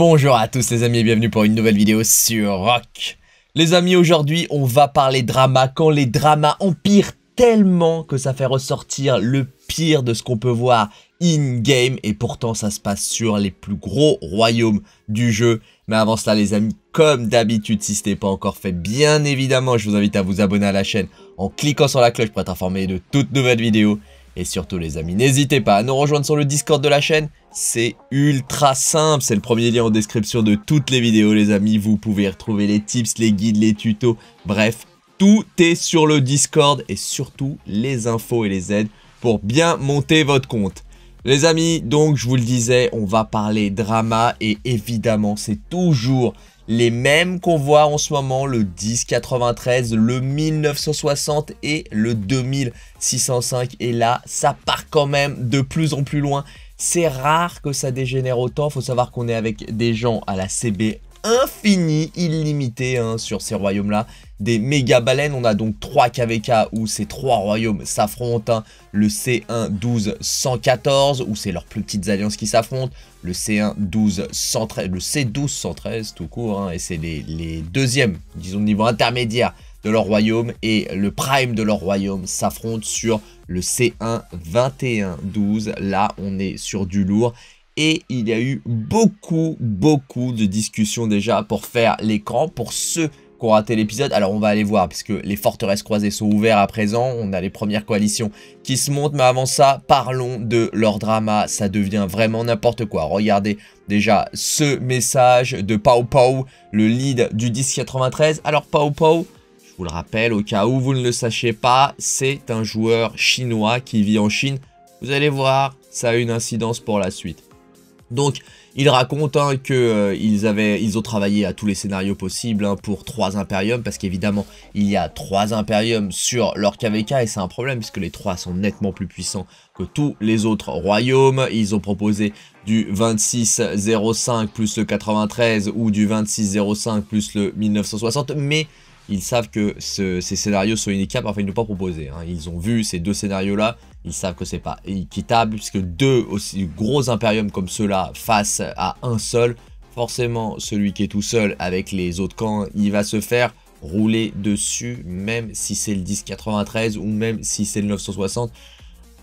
Bonjour à tous les amis et bienvenue pour une nouvelle vidéo sur Rock. Les amis, aujourd'hui on va parler drama quand les dramas empirent tellement que ça fait ressortir le pire de ce qu'on peut voir in-game et pourtant ça se passe sur les plus gros royaumes du jeu. Mais avant cela les amis, comme d'habitude, si ce n'est pas encore fait, bien évidemment, je vous invite à vous abonner à la chaîne en cliquant sur la cloche pour être informé de toutes nouvelles vidéos. Et surtout les amis, n'hésitez pas à nous rejoindre sur le Discord de la chaîne, c'est ultra simple, c'est le premier lien en description de toutes les vidéos les amis, vous pouvez retrouver les tips, les guides, les tutos, bref, tout est sur le Discord et surtout les infos et les aides pour bien monter votre compte. Les amis, donc je vous le disais, on va parler drama et évidemment c'est toujours les mêmes qu'on voit en ce moment, le 1093, le 1960 et le 2605. Et là, ça part quand même de plus en plus loin. C'est rare que ça dégénère autant. Faut savoir qu'on est avec des gens à la CB infini, illimité hein, sur ces royaumes-là. Des méga baleines, on a donc 3 KVK où ces trois royaumes s'affrontent. Hein. Le C1 12 114 où c'est leurs plus petites alliances qui s'affrontent. Le C1 12 113, le C12 113 tout court. Hein, et c'est les, les deuxièmes, disons niveau intermédiaire de leur royaume et le prime de leur royaume s'affrontent sur le C1 21 12. Là, on est sur du lourd et il y a eu beaucoup, beaucoup de discussions déjà pour faire l'écran. Pour ceux qui ont raté l'épisode, alors on va aller voir, puisque les forteresses croisées sont ouvertes à présent, on a les premières coalitions qui se montent, mais avant ça, parlons de leur drama, ça devient vraiment n'importe quoi. Regardez déjà ce message de Pau Pau, le lead du 1093. Alors Pau Pau, je vous le rappelle, au cas où vous ne le sachiez pas, c'est un joueur chinois qui vit en Chine. Vous allez voir, ça a une incidence pour la suite. Donc, il raconte hein, qu'ils euh, ils ont travaillé à tous les scénarios possibles hein, pour trois Imperiums, parce qu'évidemment, il y a trois Imperiums sur leur KVK, et c'est un problème, puisque les trois sont nettement plus puissants que tous les autres royaumes. Ils ont proposé du 26-05 plus le 93, ou du 26-05 plus le 1960, mais ils savent que ces scénarios sont inéquitables, enfin ils ne pas proposer. Hein. Ils ont vu ces deux scénarios-là, ils savent que c'est pas équitable, puisque deux aussi gros impériums comme ceux-là face à un seul, forcément celui qui est tout seul avec les autres camps, il va se faire rouler dessus, même si c'est le 1093 ou même si c'est le 960.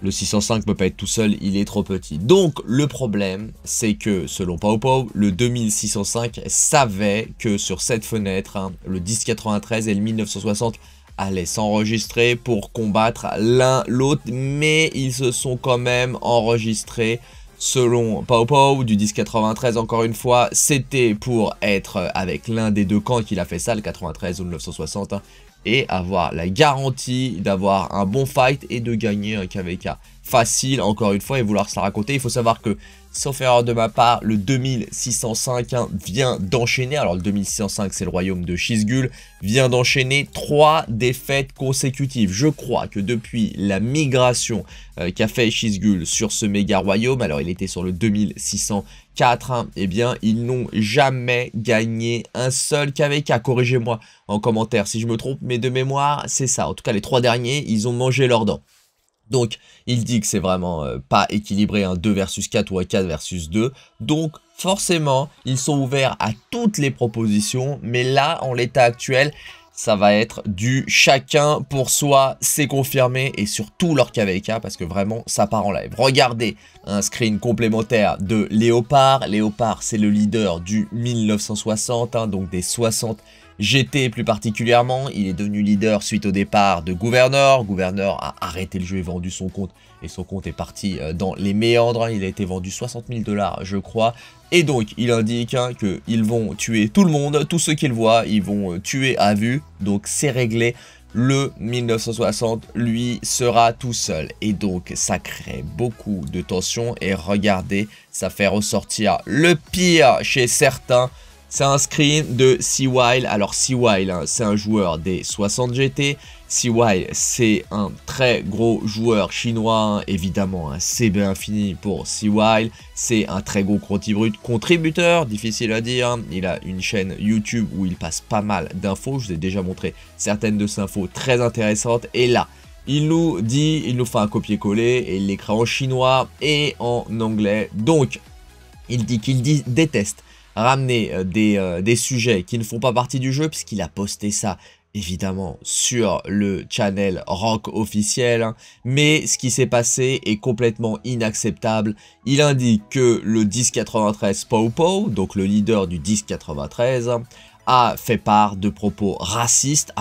Le 605 peut pas être tout seul, il est trop petit. Donc le problème, c'est que selon Pau, le 2605 savait que sur cette fenêtre, hein, le 1093 et le 1960 allaient s'enregistrer pour combattre l'un l'autre, mais ils se sont quand même enregistrés selon Pau du 1093 encore une fois, c'était pour être avec l'un des deux camps qu'il a fait ça, le 93 ou le 960, et avoir la garantie d'avoir un bon fight et de gagner un KVK facile encore une fois et vouloir se la raconter. Il faut savoir que, sauf erreur de ma part, le 2605 hein, vient d'enchaîner, alors le 2605 c'est le royaume de Shizgul, vient d'enchaîner trois défaites consécutives. Je crois que depuis la migration euh, qu'a fait Shizgul sur ce méga royaume, alors il était sur le 2604, hein, eh bien ils n'ont jamais gagné un seul KVK. Corrigez-moi en commentaire si je me trompe, mais de mémoire c'est ça. En tout cas les trois derniers, ils ont mangé leurs dents. Donc, il dit que c'est vraiment euh, pas équilibré un 2 versus 4 ou un 4 versus 2. Donc, forcément, ils sont ouverts à toutes les propositions. Mais là, en l'état actuel, ça va être du chacun pour soi, c'est confirmé. Et surtout leur KVK, parce que vraiment, ça part en live. Regardez un screen complémentaire de Léopard. Léopard, c'est le leader du 1960, hein, donc des 60 GT plus particulièrement, il est devenu leader suite au départ de Gouverneur. Gouverneur a arrêté le jeu et vendu son compte. Et son compte est parti euh, dans les méandres. Il a été vendu 60 000 dollars, je crois. Et donc, il indique hein, qu'ils vont tuer tout le monde. Tous ceux qu'ils voient, ils vont euh, tuer à vue. Donc, c'est réglé. Le 1960, lui, sera tout seul. Et donc, ça crée beaucoup de tension. Et regardez, ça fait ressortir le pire chez certains. C'est un screen de Seawild. Alors Seawild, hein, c'est un joueur des 60 GT. Seawild, c'est un très gros joueur chinois, hein, évidemment, un CB infini pour Seawild. C'est un très gros contributeur, difficile à dire. Hein. Il a une chaîne YouTube où il passe pas mal d'infos. Je vous ai déjà montré certaines de ces infos très intéressantes. Et là, il nous dit, il nous fait un copier-coller et il l'écrit en chinois et en anglais. Donc, il dit qu'il déteste ramener des, des sujets qui ne font pas partie du jeu, puisqu'il a posté ça évidemment sur le channel rock officiel, hein. mais ce qui s'est passé est complètement inacceptable. Il indique que le 1093 Popo, donc le leader du 1093, a fait part de propos racistes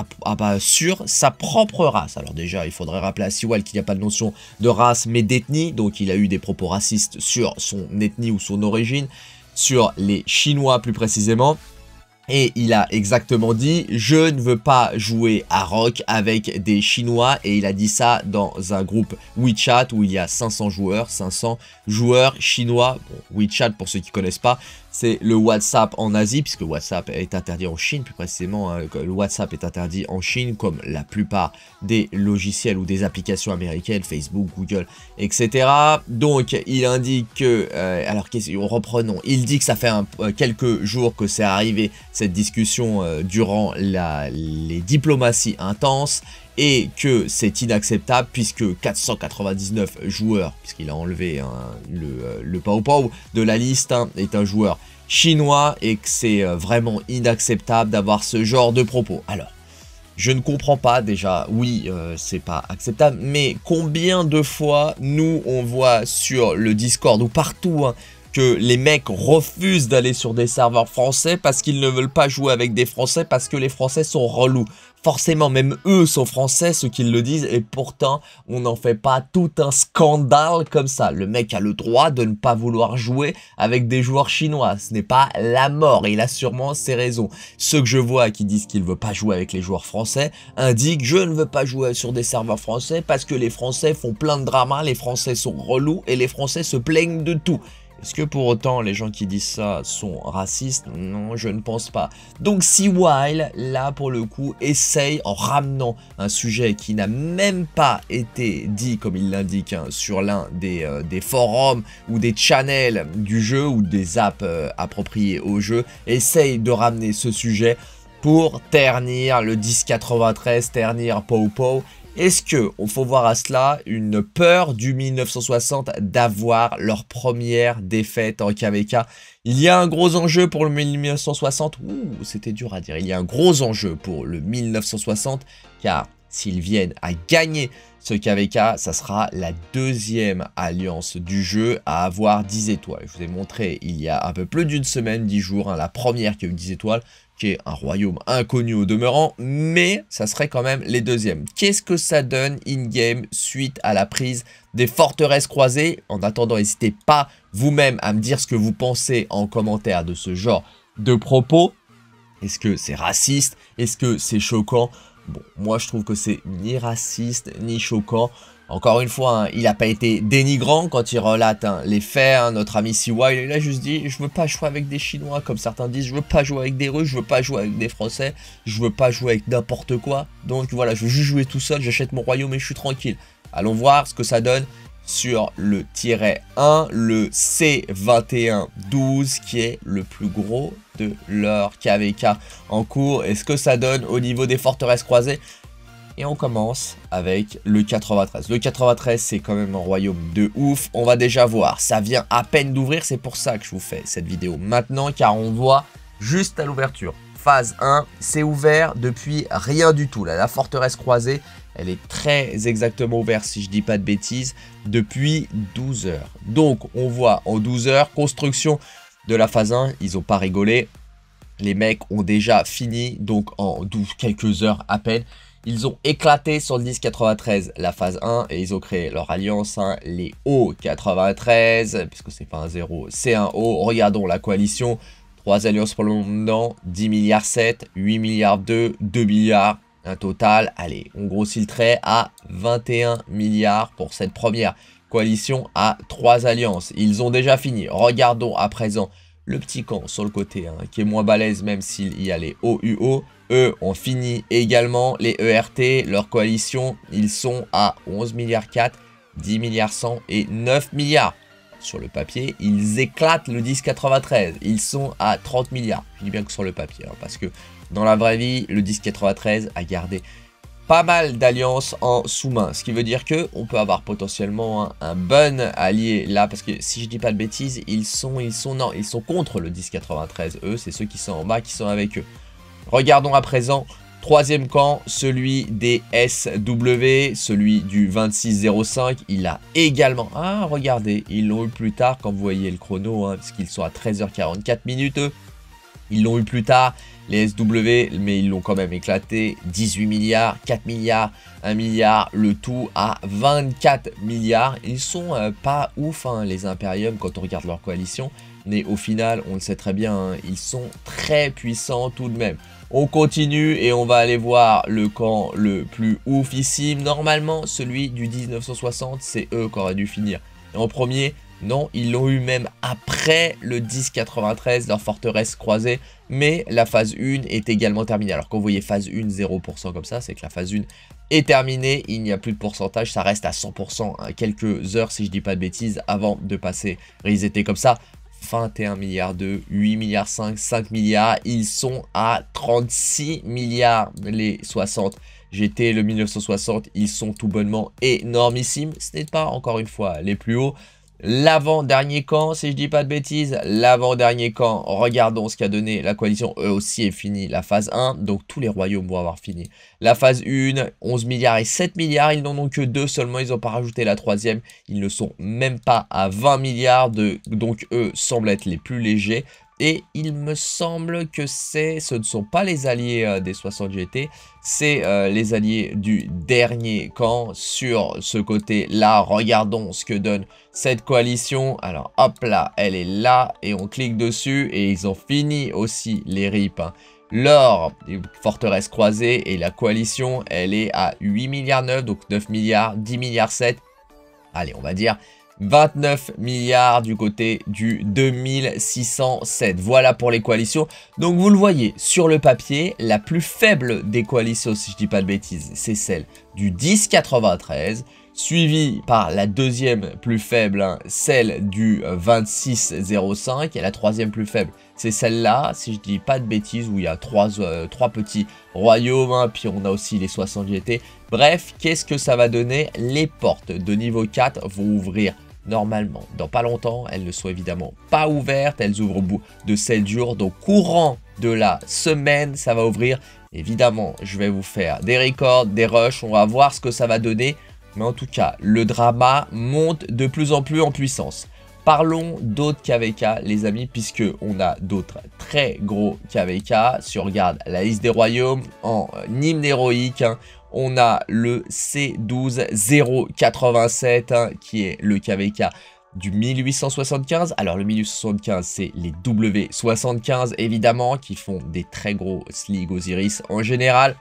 sur sa propre race. Alors déjà, il faudrait rappeler à Siwal qu'il n'y a pas de notion de race mais d'ethnie, donc il a eu des propos racistes sur son ethnie ou son origine, sur les Chinois plus précisément. Et il a exactement dit « Je ne veux pas jouer à Rock avec des Chinois » et il a dit ça dans un groupe WeChat où il y a 500 joueurs, 500 joueurs chinois. Bon, WeChat, pour ceux qui ne connaissent pas, c'est le WhatsApp en Asie, puisque WhatsApp est interdit en Chine, plus précisément, hein, le WhatsApp est interdit en Chine, comme la plupart des logiciels ou des applications américaines, Facebook, Google, etc. Donc, il indique que, euh, alors, reprenons, il dit que ça fait euh, quelques jours que c'est arrivé, cette discussion, euh, durant les diplomaties intenses, et que c'est inacceptable puisque 499 joueurs, puisqu'il a enlevé hein, le, euh, le Pau Pau de la liste, hein, est un joueur chinois et que c'est euh, vraiment inacceptable d'avoir ce genre de propos. Alors, je ne comprends pas déjà, oui, euh, c'est pas acceptable, mais combien de fois nous on voit sur le Discord ou partout hein, que les mecs refusent d'aller sur des serveurs français parce qu'ils ne veulent pas jouer avec des français parce que les français sont relous. Forcément, même eux sont français, ceux qui le disent, et pourtant, on n'en fait pas tout un scandale comme ça. Le mec a le droit de ne pas vouloir jouer avec des joueurs chinois. Ce n'est pas la mort, il a sûrement ses raisons. Ceux que je vois qui disent qu'ils ne veulent pas jouer avec les joueurs français indiquent « Je ne veux pas jouer sur des serveurs français parce que les français font plein de dramas, les français sont relous et les français se plaignent de tout ». Est-ce que pour autant les gens qui disent ça sont racistes? Non, je ne pense pas. Donc si Wild, là pour le coup, essaye en ramenant un sujet qui n'a même pas été dit, comme il l'indique, hein, sur l'un des, euh, des, forums ou des channels du jeu ou des apps euh, appropriées au jeu, essaye de ramener ce sujet pour ternir le 1093, ternir Pow est-ce que on faut voir à cela une peur du 1960 d'avoir leur première défaite en KVK Il y a un gros enjeu pour le 1960. Ouh, c'était dur à dire. Il y a un gros enjeu pour le 1960 car s'ils viennent à gagner ce KVK, ça sera la deuxième alliance du jeu à avoir 10 étoiles. Je vous ai montré il y a un peu plus d'une semaine, 10 jours, hein, la première qui a eu 10 étoiles qui est un royaume inconnu au demeurant, mais ça serait quand même les deuxièmes. Qu'est-ce que ça donne in-game suite à la prise des forteresses croisées? En attendant, n'hésitez pas vous-même à me dire ce que vous pensez en commentaire de ce genre de propos. Est-ce que c'est raciste? Est-ce que c'est choquant? Bon, moi je trouve que c'est ni raciste ni choquant. Encore une fois, hein, il n'a pas été dénigrant quand il relate hein, les faits. Hein, notre ami Siwa, il a juste dit « Je veux pas jouer avec des Chinois », comme certains disent « Je veux pas jouer avec des Russes, je veux pas jouer avec des Français, je veux pas jouer avec n'importe quoi. Donc voilà, je veux juste jouer tout seul, j'achète mon royaume et je suis tranquille. » Allons voir ce que ça donne sur le tiret 1, le C2112, qui est le plus gros de leur KVK en cours. Et ce que ça donne au niveau des forteresses croisées? Et on commence avec le 93. Le 93, c'est quand même un royaume de ouf. On va déjà voir, ça vient à peine d'ouvrir. C'est pour ça que je vous fais cette vidéo maintenant, car on voit juste à l'ouverture. Phase 1, c'est ouvert depuis rien du tout. La forteresse croisée, elle est très exactement ouverte, si je dis pas de bêtises, depuis 12 heures. Donc, on voit en 12 heures, construction de la phase 1, ils ont pas rigolé. Les mecs ont déjà fini, donc en 12, quelques heures à peine. Ils ont éclaté sur le 1093 la phase 1 et ils ont créé leur alliance, hein, les O93, puisque c'est pas un 0, c'est un O. Regardons la coalition, 3 alliances pour le moment, 10 milliards 7, 8 milliards 2, 2 milliards, un total, allez, on grossit le trait à 21 milliards pour cette première coalition à 3 alliances. Ils ont déjà fini, regardons à présent le petit camp sur le côté, hein, qui est moins balèze même s'il y a les OUO. Eux ont fini également les ERT, leur coalition, ils sont à 11 milliards 4, 10 milliards 100 et 9 milliards. Sur le papier, ils éclatent le 1093, ils sont à 30 milliards. Je dis bien que sur le papier, hein, parce que dans la vraie vie, le 1093 a gardé pas mal d'alliances en sous-main. Ce qui veut dire que on peut avoir potentiellement un, bon allié là. Parce que si je dis pas de bêtises, ils sont, ils sont, non, ils sont contre le 1093. Eux, c'est ceux qui sont en bas qui sont avec eux. Regardons à présent. Troisième camp, celui des SW, celui du 2605, il a également... Ah, regardez, ils l'ont eu plus tard, quand vous voyez le chrono, hein, parce qu'ils sont à 13h44 minutes, Ils l'ont eu plus tard, les SW, mais ils l'ont quand même éclaté. 18 milliards, 4 milliards, 1 milliard, le tout à 24 milliards. Ils sont euh, pas ouf, hein, les Imperium, quand on regarde leur coalition. Mais au final, on le sait très bien, hein, ils sont très puissants tout de même. On continue et on va aller voir le camp le plus oufissime. Normalement, celui du 1960, c'est eux qui auraient dû finir. en premier, non, ils l'ont eu même après le 1093, leur forteresse croisée, mais la phase 1 est également terminée. Alors quand vous phase 1, 0% comme ça, c'est que la phase 1 est terminée, il n'y a plus de pourcentage, ça reste à 100%, hein, quelques heures si je dis pas de bêtises, avant de passer resetter comme ça. 21 milliards 2, 8 milliards 5, 5 milliards, ils sont à 36 milliards les 60. J'étais le 1960, ils sont tout bonnement énormissimes. Ce n'est pas encore une fois les plus hauts, l'avant-dernier camp, si je dis pas de bêtises, l'avant-dernier camp, regardons ce qu'a donné la coalition, eux aussi est fini la phase 1, donc tous les royaumes vont avoir fini. La phase 1, 11 milliards et 7 milliards, ils n'en ont que deux seulement, ils n'ont pas rajouté la troisième, ils ne sont même pas à 20 milliards, de, donc eux semblent être les plus légers. Et il me semble que ce ne sont pas les alliés euh, des 60 GT, c'est euh, les alliés du dernier camp sur ce côté-là. Regardons ce que donne cette coalition. Alors hop là, elle est là et on clique dessus et ils ont fini aussi les RIP. Hein. L'or, forteresse croisée et la coalition, elle est à 8 milliards 9, donc 9 milliards, 10 milliards 7. Allez, on va dire 29 milliards du côté du 2607. Voilà pour les coalitions. Donc vous le voyez, sur le papier, la plus faible des coalitions, si je dis pas de bêtises, c'est celle du 1093, suivie par la deuxième plus faible, hein, celle du 2605, et la troisième plus faible, c'est celle-là, si je dis pas de bêtises, où il y a trois, euh, trois petits royaumes, hein, puis on a aussi les 60 GT. Bref, qu'est-ce que ça va donner? Les portes de niveau 4 vont ouvrir normalement. Dans pas longtemps, elles ne sont évidemment pas ouvertes, elles ouvrent au bout de 7 jours, donc courant de la semaine, ça va ouvrir. Évidemment, je vais vous faire des records, des rushs, on va voir ce que ça va donner. Mais en tout cas, le drama monte de plus en plus en puissance. Parlons d'autres KVK, les amis, puisque on a d'autres très gros KVK. Si on regarde la liste des royaumes en hymne héroïque, hein, on a le C12087 hein, qui est le KVK du 1875. Alors le 1875 c'est les W75 évidemment qui font des très gros Slig Osiris en général.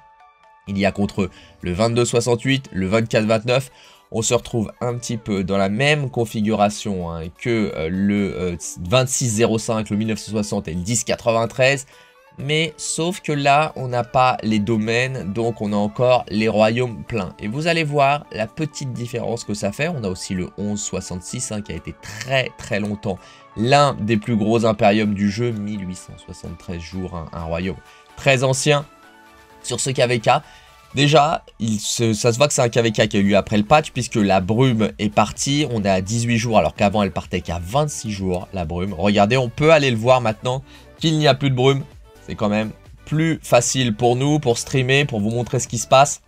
Il y a contre eux le 2268, le 2429. On se retrouve un petit peu dans la même configuration hein, que euh, le 2605, euh, le 1960 et le 1093. Mais sauf que là, on n'a pas les domaines, donc on a encore les royaumes pleins. Et vous allez voir la petite différence que ça fait. On a aussi le 1166 hein, qui a été très très longtemps l'un des plus gros impériums du jeu. 1873 jours, un royaume très ancien. Sur ce KVK, Déjà, ça se voit que c'est un KVK qui a eu après le patch, puisque la brume est partie. On est à 18 jours, alors qu'avant, elle partait qu'à 26 jours, la brume. Regardez, on peut aller le voir maintenant qu'il n'y a plus de brume. C'est quand même plus facile pour nous, pour streamer, pour vous montrer ce qui se passe.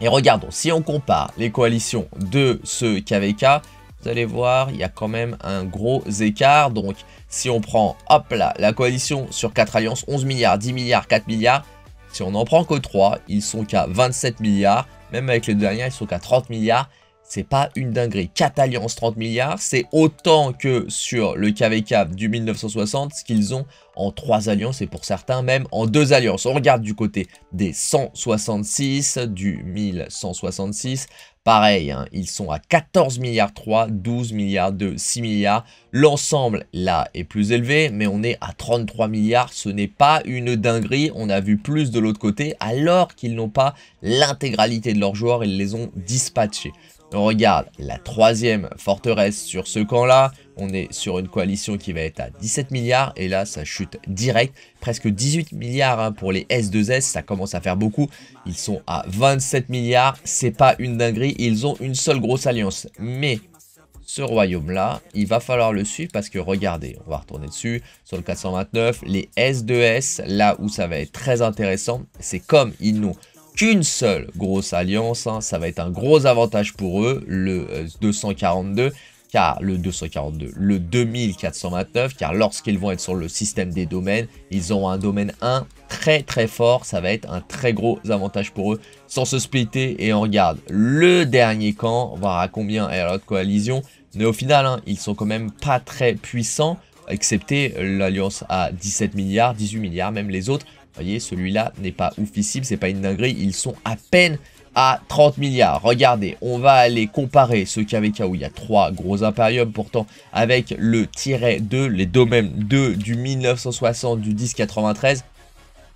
Et regardons, si on compare les coalitions de ce KVK, vous allez voir, il y a quand même un gros écart. Donc, si on prend, hop là, la coalition sur 4 alliances, 11 milliards, 10 milliards, 4 milliards. Si on n'en prend que 3, ils sont qu'à 27 milliards. Même avec les deux derniers, ils sont qu'à 30 milliards c'est pas une dinguerie. 4 alliances, 30 milliards, c'est autant que sur le KVK du 1960, ce qu'ils ont en 3 alliances et pour certains même en 2 alliances. On regarde du côté des 166, du 1166, Pareil, hein, ils sont à 14 milliards 3, 12 milliards 2, 6 milliards. L'ensemble, là, est plus élevé, mais on est à 33 milliards. Ce n'est pas une dinguerie. On a vu plus de l'autre côté, alors qu'ils n'ont pas l'intégralité de leurs joueurs. Ils les ont dispatchés. On regarde la troisième forteresse sur ce camp-là. on est sur une coalition qui va être à 17 milliards, et là, ça chute direct, presque 18 milliards hein, pour les S2S, ça commence à faire beaucoup, ils sont à 27 milliards, c'est pas une dinguerie, ils ont une seule grosse alliance, mais ce royaume-là, il va falloir le suivre parce que regardez, on va retourner dessus, sur le 429, les S2S, là où ça va être très intéressant, c'est comme ils n'ont qu'une seule grosse alliance, hein, ça va être un gros avantage pour eux, le 242, euh, car le 242, le 2429, car lorsqu'ils vont être sur le système des domaines, ils ont un domaine 1 très très fort, ça va être un très gros avantage pour eux, sans se splitter, et on regarde le dernier camp, voir à combien est l'autre coalition, mais au final, hein, ils sont quand même pas très puissants, excepté l'alliance à 17 milliards, 18 milliards, même les autres, voyez, celui-là n'est pas oufissime, c'est pas une dinguerie, ils sont à peine à 30 milliards. Regardez, on va aller comparer ce KVK où il y a trois gros impériums pourtant avec le tiret 2, les domaines 2 du 1960 du 1093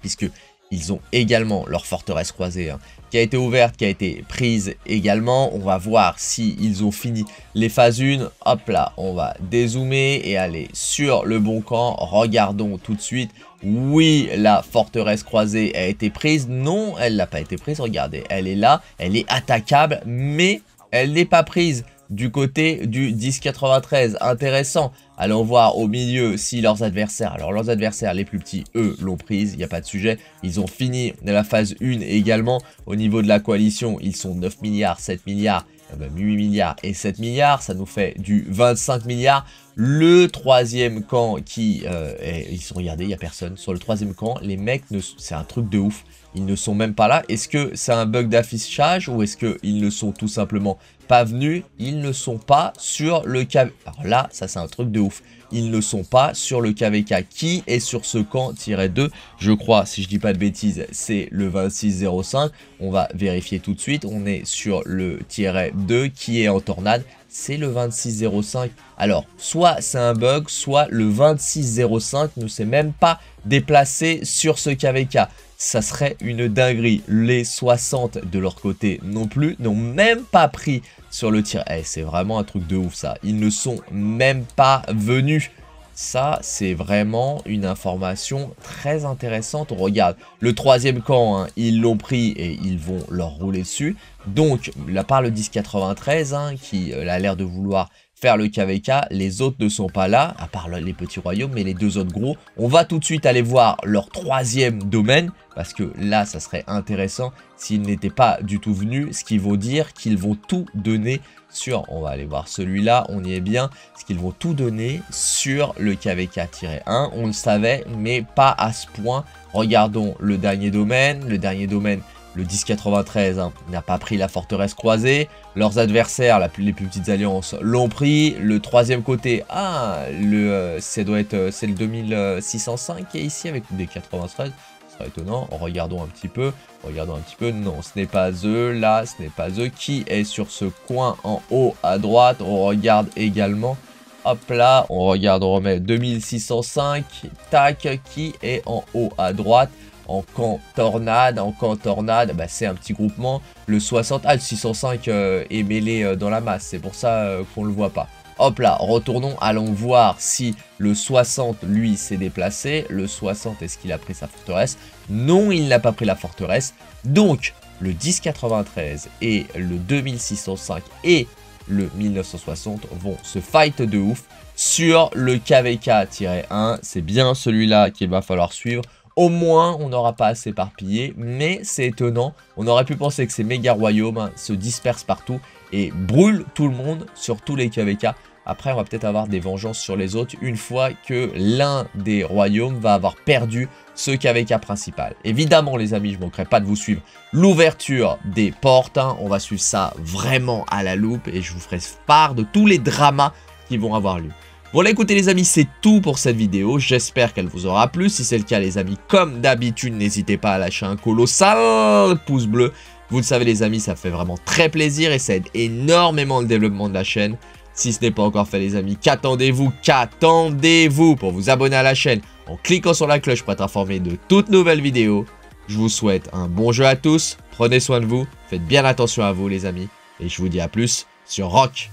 puisque ils ont également leur forteresse croisée hein, a été ouverte, qui a été prise également. On va voir si ont fini les phases 1. Hop là, on va dézoomer et aller sur le bon camp. Regardons tout de suite. Oui, la forteresse croisée a été prise. Non, elle n'a pas été prise. Regardez, elle est là. Elle est attaquable, mais elle n'est pas prise du côté du 1093. Intéressant. Allons voir au milieu si leurs adversaires, alors leurs adversaires les plus petits, eux, l'ont prise, il n'y a pas de sujet. Ils ont fini la phase 1 également. Au niveau de la coalition, ils sont 9 milliards, 7 milliards, 8 milliards et 7 milliards. Ça nous fait du 25 milliards. Le troisième camp qui... Euh, ils sont, regardez, il n'y a personne. Sur le troisième camp, les mecs, c'est un truc de ouf. Ils ne sont même pas là. Est-ce que c'est un bug d'affichage ou est-ce qu'ils ne sont tout simplement pas venus, ils ne sont pas sur le KVK. Alors là, ça c'est un truc de ouf. Ils ne sont pas sur le KVK. Qui est sur ce camp-2 Je crois, si je dis pas de bêtises, c'est le 2605. On va vérifier tout de suite. On est sur le tiret 2 qui est en tornade. C'est le 2605. Alors, soit c'est un bug, soit le 2605 ne s'est même pas déplacé sur ce KVK ça serait une dinguerie. Les 60 de leur côté non plus, n'ont même pas pris sur le tir. Eh, c'est vraiment un truc de ouf ça. Ils ne sont même pas venus. Ça, c'est vraiment une information très intéressante. On regarde le troisième camp, hein, ils l'ont pris et ils vont leur rouler dessus. Donc, la part le 1093, hein, qui euh, a l'air de vouloir faire le KVK. Les autres ne sont pas là, à part les petits royaumes, mais les deux autres gros. On va tout de suite aller voir leur troisième domaine, parce que là, ça serait intéressant s'ils n'étaient pas du tout venus, ce qui veut dire qu'ils vont tout donner sur, on va aller voir celui-là, on y est bien, ce qu'ils vont tout donner sur le KVK-1, on le savait, mais pas à ce point. Regardons le dernier domaine, le dernier domaine le 1093 hein, n'a pas pris la forteresse croisée. Leurs adversaires, les plus petites alliances, l'ont pris. Le troisième côté, ah, euh, ça doit être, c'est le 2605 qui est ici avec des 93. Ce serait étonnant. Regardons un petit peu. Regardons un petit peu. Non, ce n'est pas eux. Là, ce n'est pas eux. Qui est sur ce coin en haut à droite? On regarde également. Hop là, on regarde, on remet 2605. Tac, qui est en haut à droite? En camp tornade. En camp tornade, bah, c'est un petit groupement. Le 60, ah le 605 euh, est mêlé euh, dans la masse, c'est pour ça euh, qu'on ne le voit pas. Hop là, retournons, allons voir si le 60, lui, s'est déplacé. Le 60, est-ce qu'il a pris sa forteresse? Non, il n'a pas pris la forteresse. Donc, le 1093 et le 2605 et le 1960 vont se fight de ouf sur le KVK-1. C'est bien celui-là qu'il va falloir suivre. Au moins, on n'aura pas à s'éparpiller, mais c'est étonnant. On aurait pu penser que ces méga royaumes hein, se dispersent partout et brûlent tout le monde sur tous les KVK. Après, on va peut-être avoir des vengeances sur les autres une fois que l'un des royaumes va avoir perdu ce KVK principal. Évidemment, les amis, je ne manquerai pas de vous suivre l'ouverture des portes. Hein. On va suivre ça vraiment à la loupe et je vous ferai part de tous les dramas qui vont avoir lieu. Voilà écoutez les amis c'est tout pour cette vidéo, j'espère qu'elle vous aura plu, si c'est le cas les amis comme d'habitude n'hésitez pas à lâcher un colossal pouce bleu, vous le savez les amis ça fait vraiment très plaisir et ça aide énormément le développement de la chaîne, si ce n'est pas encore fait les amis, qu'attendez-vous, qu'attendez-vous? Pour vous abonner à la chaîne en cliquant sur la cloche pour être informé de toutes nouvelles vidéos, je vous souhaite un bon jeu à tous, prenez soin de vous, faites bien attention à vous les amis, et je vous dis à plus sur Rock